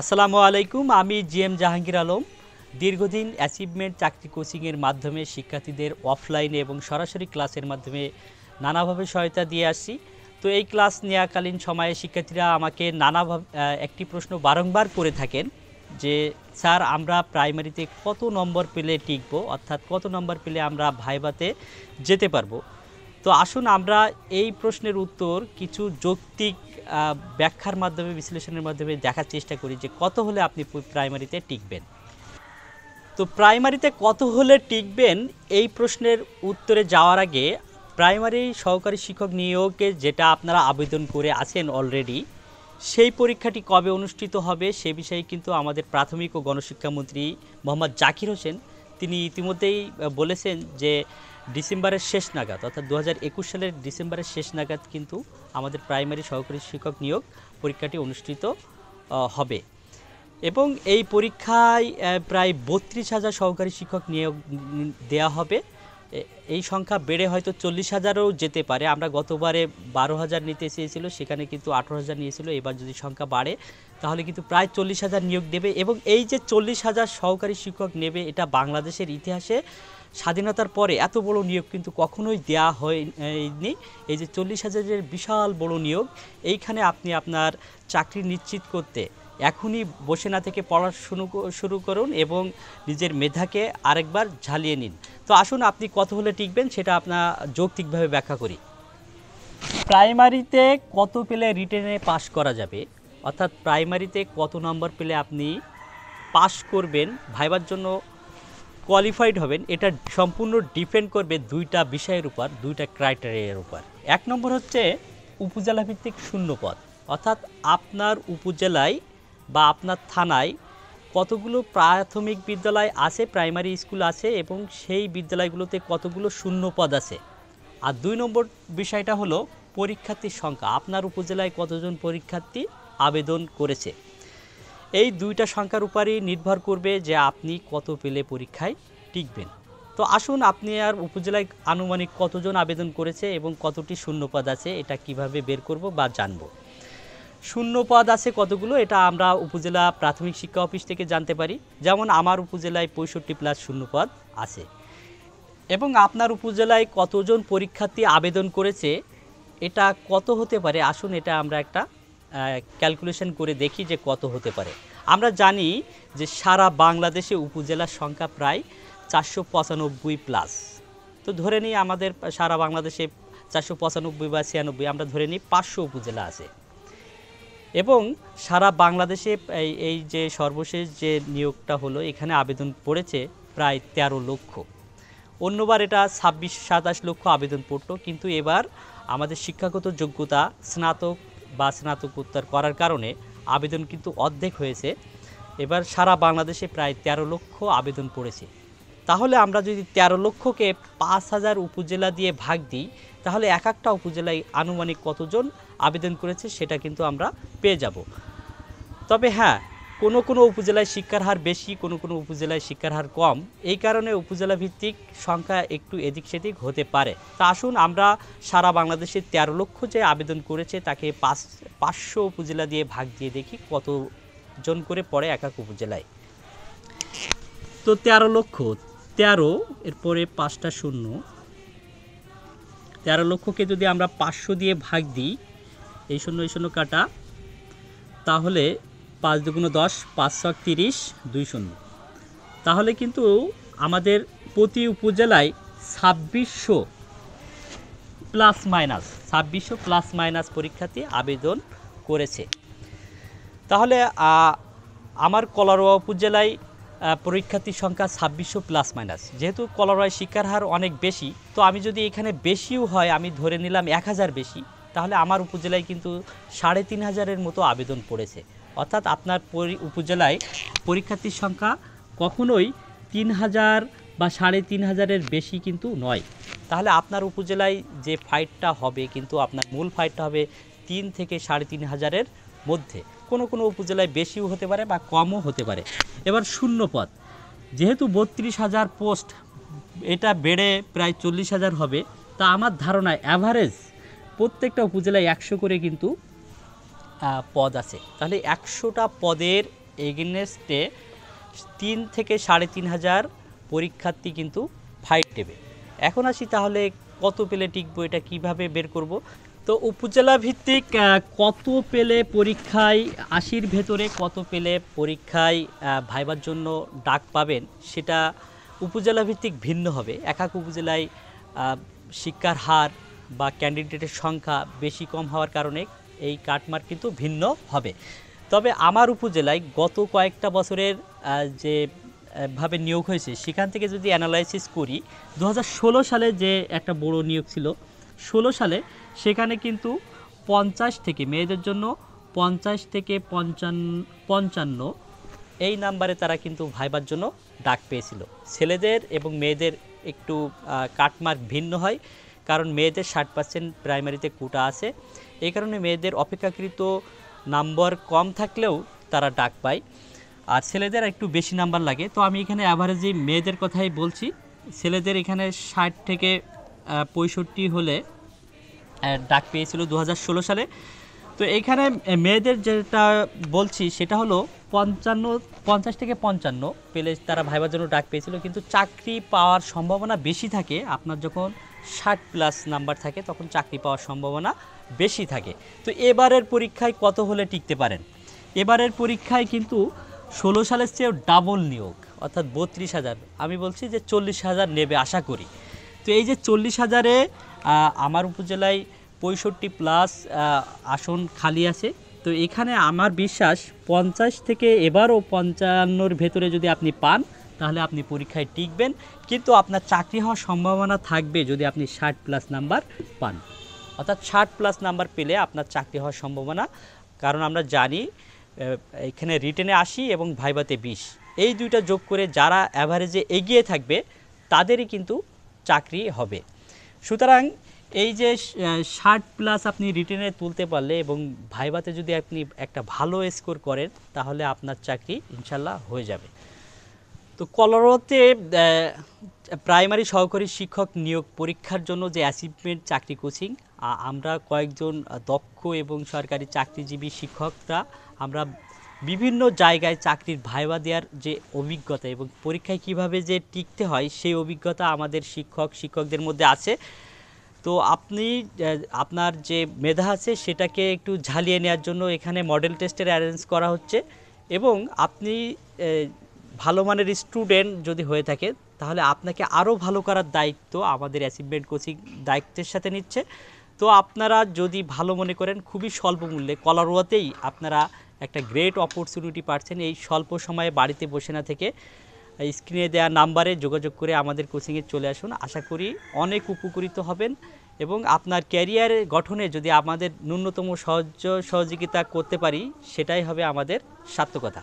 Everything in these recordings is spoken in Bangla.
আসসালামু আলাইকুম, আমি জি এম জাহাঙ্গীর আলম। দীর্ঘদিন অ্যাচিভমেন্ট চাকরি কোচিংয়ের মাধ্যমে শিক্ষার্থীদের অফলাইনে এবং সরাসরি ক্লাসের মাধ্যমে নানাভাবে সহায়তা দিয়ে আসছি। তো এই ক্লাস নেওয়াকালীন সময়ে শিক্ষার্থীরা আমাকে নানাভাবে একটি প্রশ্ন বারংবার করে থাকেন যে, স্যার, আমরা প্রাইমারিতে কত নম্বর পেলে টিকবো? অর্থাৎ কত নম্বর পেলে আমরা ভাইবাতে যেতে পারব? তো আসুন আমরা এই প্রশ্নের উত্তর কিছু যৌক্তিক ব্যাখ্যার মাধ্যমে, বিশ্লেষণের মাধ্যমে দেখার চেষ্টা করি যে কত হলে আপনি প্রাইমারিতে টিকবেন। তো প্রাইমারিতে কত হলে টিকবেন? এই প্রশ্নের উত্তরে যাওয়ার আগে প্রাইমারি সহকারী শিক্ষক নিয়োগে যেটা আপনারা আবেদন করে আছেন অলরেডি, সেই পরীক্ষাটি কবে অনুষ্ঠিত হবে সে বিষয়ে কিন্তু আমাদের প্রাথমিক ও গণশিক্ষামন্ত্রী মোহাম্মদ জাকির হোসেন, তিনি ইতিমধ্যেই বলেছেন যে ডিসেম্বরের শেষ নাগাদ, অর্থাৎ দু হাজার একুশ সালের ডিসেম্বরের শেষ নাগাদ কিন্তু আমাদের প্রাইমারি সহকারী শিক্ষক নিয়োগ পরীক্ষাটি অনুষ্ঠিত হবে। এবং এই পরীক্ষায় প্রায় বত্রিশ হাজার সহকারী শিক্ষক নিয়োগ দেয়া হবে। এই সংখ্যা বেড়ে হয়তো চল্লিশ হাজারও যেতে পারে। আমরা গতবারে বারো হাজার নিতে চেয়েছিল, সেখানে কিন্তু আঠেরো হাজার নিয়েছিল। এবার যদি সংখ্যা বাড়ে, তাহলে কিন্তু প্রায় চল্লিশ হাজার নিয়োগ দেবে। এবং এই যে চল্লিশ হাজার সহকারী শিক্ষক নেবে, এটা বাংলাদেশের ইতিহাসে স্বাধীনতার পরে এত বড় নিয়োগ কিন্তু কখনোই দেয়া হয়নি। এই যে চল্লিশ হাজারের বিশাল বড় নিয়োগ, এইখানে আপনি আপনার চাকরি নিশ্চিত করতে এখনই বসে না থেকে পড়াশুনো শুরু করুন এবং নিজের মেধাকে আরেকবার ঝালিয়ে নিন। তো আসুন আপনি কত হলে টিকবেন সেটা আপনার যৌক্তিকভাবে ব্যাখ্যা করি। প্রাইমারিতে কত পেলে রিটেনে পাস করা যাবে? অর্থাৎ প্রাইমারিতে কত নম্বর পেলে আপনি পাস করবেন ভাইবার জন্য কোয়ালিফাইড হবেন, এটা সম্পূর্ণ ডিপেন্ড করবে দুইটা বিষয়ের উপর, দুইটা ক্রাইটেরিয়ার উপর। এক নম্বর হচ্ছে উপজেলা ভিত্তিক শূন্য পদ অর্থাৎ আপনার উপজেলায় বা আপনার থানায় কতগুলো প্রাথমিক বিদ্যালয় আছে প্রাইমারি স্কুল আছে, এবং সেই বিদ্যালয়গুলোতে কতগুলো শূন্য পদ আছে। আর দুই নম্বর বিষয়টা হলো পরীক্ষার্থীর সংখ্যা। আপনার উপজেলায় কতজন পরীক্ষার্থী আবেদন করেছে? এই দুইটা সংখ্যার উপরই নির্ভর করবে যে আপনি কত পেলে পরীক্ষায় টিকবেন। তো আসুন আপনি আর উপজেলায় আনুমানিক কতজন আবেদন করেছে এবং কতটি শূন্যপদ আছে এটা কীভাবে বের করব বা জানব। শূন্যপদ আছে কতগুলো এটা আমরা উপজেলা প্রাথমিক শিক্ষা অফিস থেকে জানতে পারি। যেমন আমার উপজেলায় পঁয়ষট্টি প্লাস শূন্যপদ আছে। এবং আপনার উপজেলায় কতজন পরীক্ষার্থী আবেদন করেছে, এটা কত হতে পারে? আসুন এটা আমরা একটা ক্যালকুলেশন করে দেখি যে কত হতে পারে। আমরা জানি যে সারা বাংলাদেশে উপজেলার সংখ্যা প্রায় চারশো পঁচানব্বই প্লাস তো ধরে নিই আমাদের সারা বাংলাদেশে চারশো পঁচানব্বই বা ছিয়ানব্বই, আমরা ধরে নিই পাঁচশো উপজেলা আছে। এবং সারা বাংলাদেশে এই যে সর্বশেষ যে নিয়োগটা হলো, এখানে আবেদন পড়েছে প্রায় তেরো লক্ষ। অন্যবার এটা ছাব্বিশ, সাতাশ লক্ষ আবেদন পড়তো, কিন্তু এবার আমাদের শিক্ষাগত যোগ্যতা, স্নাতক বা স্নাতকোত্তর করার কারণে আবেদন কিন্তু অর্ধেক হয়েছে। এবার সারা বাংলাদেশে প্রায় তেরো লক্ষ আবেদন পড়েছে। তাহলে আমরা যদি তেরো লক্ষকে পাঁচ হাজার উপজেলা দিয়ে ভাগ দিই, তাহলে এক একটা উপজেলায় আনুমানিক কতজন আবেদন করেছে সেটা কিন্তু আমরা পেয়ে যাব। তবে হ্যাঁ কোনো কোনো উপজেলায় শিক্ষার হার বেশি, কোনো কোনো উপজেলায় শিক্ষার হার কম। এই কারণে উপজেলা ভিত্তিক সংখ্যা একটু এদিক সেদিক হতে পারে। তা আসুন আমরা সারা বাংলাদেশে তেরো লক্ষ যে আবেদন করেছে, তাকে পাঁচ, পাঁচশো উপজেলা দিয়ে ভাগ দিয়ে দেখি কতজন করে পড়ে এক এক উপজেলায়। তো তেরো লক্ষ, তেরো, এরপরে পাঁচটা শূন্য। তেরো লক্ষকে যদি আমরা পাঁচশো দিয়ে ভাগ দিই, এই শূন্য এই শূন্য কাটা, তাহলে পাঁচ দুগুণ দশ পাঁচ ছক তিরিশ, দুই শূন্য। তাহলে কিন্তু আমাদের প্রতি উপজেলায় ছাব্বিশশো প্লাস মাইনাস, ছাব্বিশশো প্লাস মাইনাস পরীক্ষার্থী আবেদন করেছে। তাহলে আমার কলারোয়া উপজেলায় পরীক্ষার্থীর সংখ্যা ছাব্বিশশো প্লাস মাইনাস। যেহেতু কলারোয়ায় শিক্ষার হার অনেক বেশি, তো আমি যদি এখানে বেশিও হয়, আমি ধরে নিলাম এক হাজার বেশি, তাহলে আমার উপজেলায় কিন্তু সাড়ে তিন হাজারের মতো আবেদন পড়েছে। অর্থাৎ আপনার উপজেলায় পরীক্ষার্থীর সংখ্যা কখনোই তিন হাজার বা সাড়ে তিন হাজারের বেশি কিন্তু নয়। তাহলে আপনার উপজেলায় যে ফাইটটা হবে কিন্তু আপনার মূল ফাইটটা হবে তিন থেকে সাড়ে তিন হাজারের মধ্যে। কোনো কোনো উপজেলায় বেশিও হতে পারে বা কমও হতে পারে। এবার শূন্য পদ। যেহেতু বত্রিশ হাজার পোস্ট এটা বেড়ে প্রায় চল্লিশ হাজার হবে, তা আমার ধারণায় অ্যাভারেজ প্রত্যেকটা উপজেলায় একশো করে কিন্তু পদ আছে। তাহলে একশোটা পদের এগেনস্টে তিন থেকে সাড়ে তিন হাজার পরীক্ষার্থী কিন্তু ফাইট দেবে এখন আসি তাহলে কত পেলে টিকবো, এটা কীভাবে বের করব? তো উপজেলা ভিত্তিক কত পেলে পরীক্ষায়, আশির ভেতরে কত পেলে পরীক্ষায় ভাইবার জন্য ডাক পাবেন, সেটা উপজেলা ভিত্তিক ভিন্ন হবে। এক এক উপজেলায় শিক্ষার হার বা ক্যান্ডিডেটের সংখ্যা বেশি কম হওয়ার কারণে এই কাটমার্ক কিন্তু ভিন্ন হবে। তবে আমার উপজেলায় গত কয়েকটা বছরের যে ভাবে নিয়োগ হয়েছে, সেখান থেকে যদি অ্যানালাইসিস করি দু হাজার ষোলো সালে যে একটা বড় নিয়োগ ছিল, ষোলো সালে সেখানে কিন্তু পঞ্চাশ থেকে, মেয়েদের জন্য পঞ্চাশ থেকে পঞ্চান্ন পঞ্চান্ন, এই নাম্বারে তারা কিন্তু ভাইবার জন্য ডাক পেয়েছিল। ছেলেদের এবং মেয়েদের একটু কাটমার্ক ভিন্ন হয়। কারণ মেয়েদের ষাট পার্সেন্ট প্রাইমারিতে কোটা আছে। এই কারণে মেয়েদের অপেক্ষাকৃত নাম্বার কম থাকলেও তারা ডাক পায়। আর ছেলেদের একটু বেশি নাম্বার লাগে। তো আমি এখানে অ্যাভারেজে মেয়েদের কথাই বলছি। ছেলেদের এখানে ষাট থেকে পঁয়ষট্টি হলে ডাক পেয়েছিল দু হাজার ষোলো সালে। তো এখানে মেয়েদের যেটা বলছি সেটা হলো পঞ্চান্ন, পঞ্চাশ থেকে পঞ্চান্ন পেলে তারা ভাইবার জন্য ডাক পেয়েছিল। কিন্তু চাকরি পাওয়ার সম্ভাবনা বেশি থাকে। আপনার যখন ষাট প্লাস নাম্বার থাকে, তখন চাকরি পাওয়ার সম্ভাবনা বেশি থাকে। তো এবারের পরীক্ষায় কত হলে টিকতে পারেন? এবারের পরীক্ষায় কিন্তু ষোলো সালের চেয়েও ডাবল নিয়োগ, অর্থাৎ বত্রিশ হাজার। আমি বলছি যে চল্লিশ হাজার নেবে, আশা করি। তো এই যে চল্লিশ হাজারে আমার উপজেলায় পঁয়ষট্টি প্লাস আসন খালি আছে। তো এখানে আমার বিশ্বাস পঞ্চাশ থেকে এবারও পঞ্চান্নর ভেতরে যদি আপনি পান তাহলে আপনি পরীক্ষায় টিকবেন, কিন্তু আপনার চাকরি হওয়ার সম্ভাবনা থাকবে যদি আপনি ষাট প্লাস নাম্বার পান। অর্থাৎ ষাট প্লাস নাম্বার পেলে আপনার চাকরি হওয়ার সম্ভাবনা, কারণ আমরা জানি এখানে রিটেনে আশি এবং ভাইবাতে বিশ। এই দুইটা যোগ করে যারা অ্যাভারেজে এগিয়ে থাকবে, তাদেরই কিন্তু চাকরি হবে। সুতরাং এই যে ষাট প্লাস আপনি রিটেনে তুলতে পারলে এবং ভাইবাতে যদি আপনি একটা ভালো স্কোর করেন, তাহলে আপনার চাকরি ইনশাল্লাহ হয়ে যাবে। তো কলরতে প্রাইমারি সহকারী শিক্ষক নিয়োগ পরীক্ষার জন্য যে অ্যাচিভমেন্ট চাকরি কোচিং আমরা কয়েকজন দক্ষ এবং সরকারি চাকরিজীবী শিক্ষকরা, আমরা বিভিন্ন জায়গায় চাকরির ভাইবা দেওয়ার যে অভিজ্ঞতা এবং পরীক্ষায় কীভাবে যে টিকতে হয়, সেই অভিজ্ঞতা আমাদের শিক্ষক, শিক্ষকদের মধ্যে আছে। তো আপনি আপনার যে মেধা আছে সেটাকে একটু ঝালিয়ে নেওয়ার জন্য এখানে মডেল টেস্টের অ্যারেঞ্জ করা হচ্ছে এবং আপনি ভালো মানের স্টুডেন্ট যদি হয়ে থাকে, তাহলে আপনাকে আরও ভালো করার দায়িত্ব আমাদের অ্যাচিভমেন্ট কোচিং দায়িত্বের সাথে নিচ্ছে। তো আপনারা যদি ভালো মনে করেন, খুবই স্বল্প মূল্যে কলারোয়াতেই আপনারা একটা গ্রেট অপরচুনিটি পাচ্ছেন এই স্বল্প সময়ে বাড়িতে বসে না থেকে। স্ক্রিনে দেওয়া নাম্বারে যোগাযোগ করে আমাদের কোচিংয়ে চলে আসুন। আশা করি অনেক উপকৃত হবেন এবং আপনার ক্যারিয়ার গঠনে যদি আমাদের ন্যূনতম সহজ, সহযোগিতা করতে পারি, সেটাই হবে আমাদের সার্থকতা।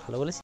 ভালো বলেছি